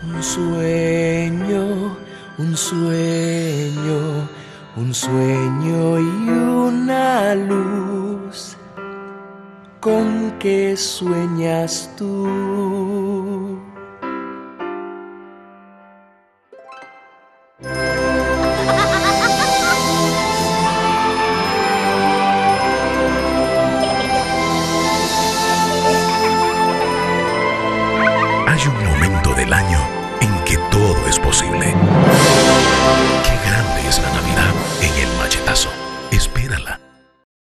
Un sueño, un sueño, un sueño y una luz. ¿Con qué sueñas tú? Hay un momento del año en que todo es posible. Qué grande es la Navidad